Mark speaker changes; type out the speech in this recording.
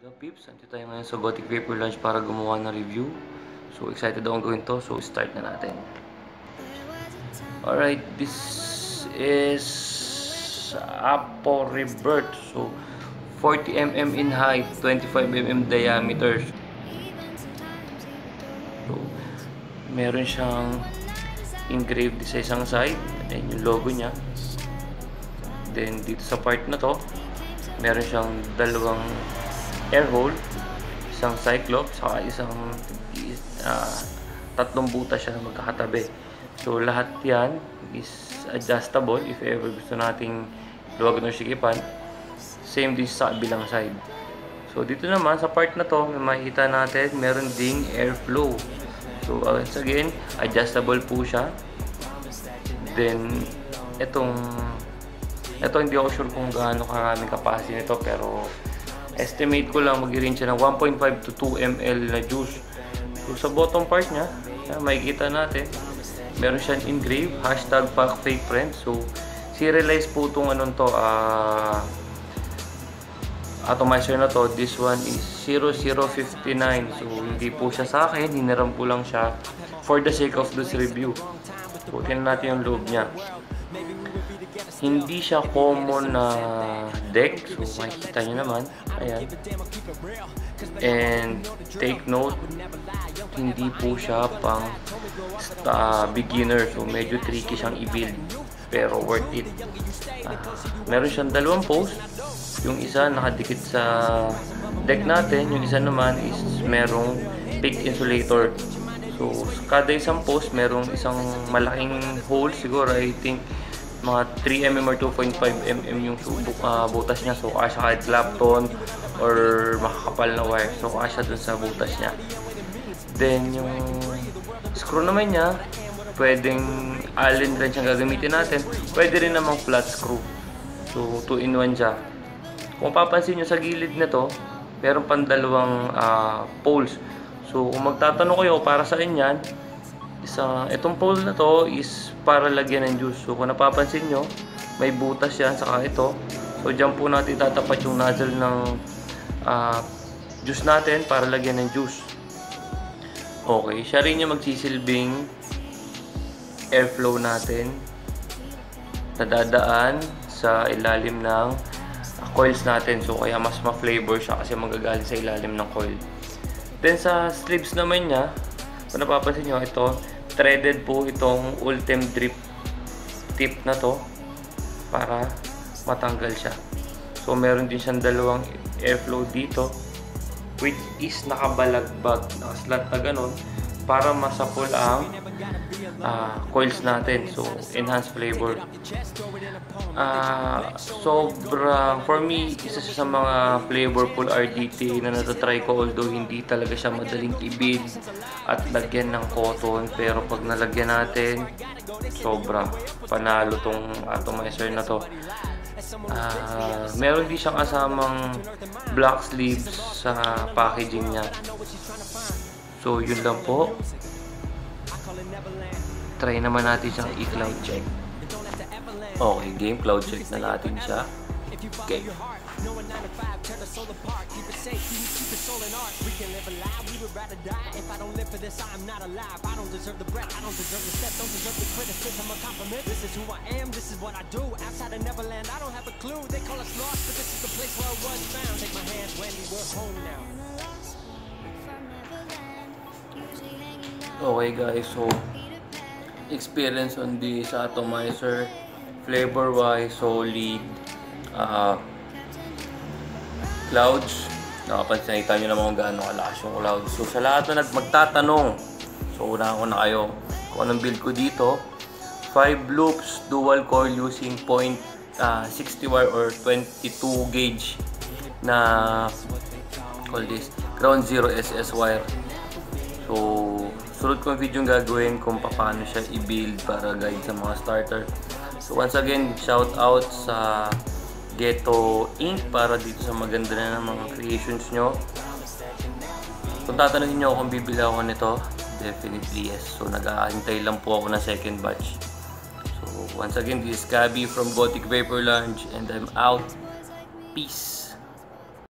Speaker 1: The peeps, andito tayo ngayon sa Gothic Vapor Lunch para gumawa ng review. So excited akong gawin to, so start na natin. Alright, this is Apo Revert. So 40mm in height, 25mm diameter. So, meron siyang engraved sa isang side. Ayan yung logo niya. Then dito sa part na to, meron siyang dalawang air hole, isang cyclops, saka isang uh, tatlong butas siya na magkakatabi. So lahat yan is adjustable if ever gusto nating luwag ng sikipan. Same din sa bilang side. So dito naman sa part na to, may makikita natin meron ding airflow. So once again, adjustable po siya. Then itong ito hindi ako sure kung gaano karaming capacity nito pero estimate ko lang mag-range siya ng 1.5 to 2 ml na juice. So sa bottom part niya, makikita natin, meron siyang engrave, hashtag fake friends. So serialize po itong anong to, uh, atomizer na to, this one is 0059. So, hindi po siya sa akin. Hiniram ko lang siya for the sake of this review. So, natin yung loob niya. Hindi siya common na deck. So, makikita nyo naman. Ayan. And, take note, hindi po siya pang uh, beginner. So, medyo tricky siyang i-build. Pero, worth it. Uh, meron siyang dalawang post yung isa nakadikit sa deck natin, yung isa naman is merong big insulator. So, kada isang post, merong isang malaking hole siguro, I think mga 3mm or 2.5mm yung uh, butas niya. So, kasya kahit lapton or makakapal na wire. So, kasya dun sa butas niya. Then, yung screw naman niya, pwedeng allen wrench ang gagamitin natin. Pwede rin namang flat screw. So, 2 in 1 siya. Kung papansin nyo sa gilid nito, meron pang dalawang uh, poles. So, kung magtatanong kayo para sa inyan, isa, itong pole na to is para lagyan ng juice. So, kung napapansin nyo, may butas yan, saka ito. So, dyan po natin tatapat yung nozzle ng uh, juice natin para lagyan ng juice. Okay, siya rin yung magsisilbing airflow natin na dadaan sa ilalim ng coils natin. So, kaya mas ma-flavor siya kasi magagaling sa ilalim ng coil. Then, sa sleeves naman niya, kung napapansin nyo, ito, threaded po itong Ultim Drip tip na to para matanggal siya. So, meron din siyang dalawang airflow dito which is nakabalagbag, nakaslat na ganun para masapol ang uh, coils natin. So, enhanced flavor. Uh, sobrang, for me, isa sa mga flavorful RDT na natatry ko although hindi talaga siya madaling ibid at lagyan ng cotton. Pero pag nalagyan natin, sobra. Panalo tong atomizer na to. Uh, meron din siyang kasamang black sleeves sa packaging niya. So, yun lang po. Try naman natin siyang i-cloud check. Okay, game cloud check na natin siya. Okay. Okay guys, so experience on this atomizer flavor wise solid uh, clouds. Nakapansin nakita nyo naman kung gaano kalakas yung clouds. So sa lahat na magtatanong so una ko na kayo kung anong build ko dito 5 loops dual core using point uh, 60 wire or 22 gauge na call this ground zero SS wire. So Sunod kong video yung gagawin kung paano siya i-build para guide sa mga starter. So once again, shout out sa Ghetto Inc. para dito sa maganda na ng mga creations nyo. Kung tatanungin nyo kung bibili ako nito, definitely yes. So nag-aantay lang po ako ng second batch. So once again, this is Gabby from Gothic Vapor Lounge and I'm out. Peace!